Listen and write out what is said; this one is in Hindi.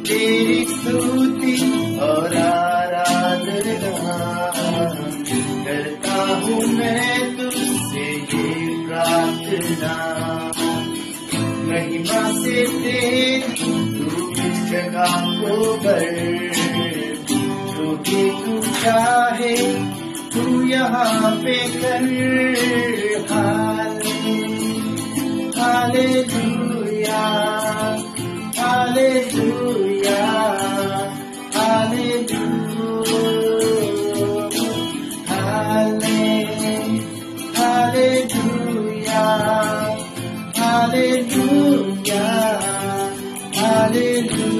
तेरी स्तुति और आराधना करता हूँ मैं तुझसे ये प्रार्थना। महिमा से तेरी तू इस जगह को भर। जो भी तू चाहे, तू यहाँ पे कर। Hallelujah Hallelujah. Hallelujah.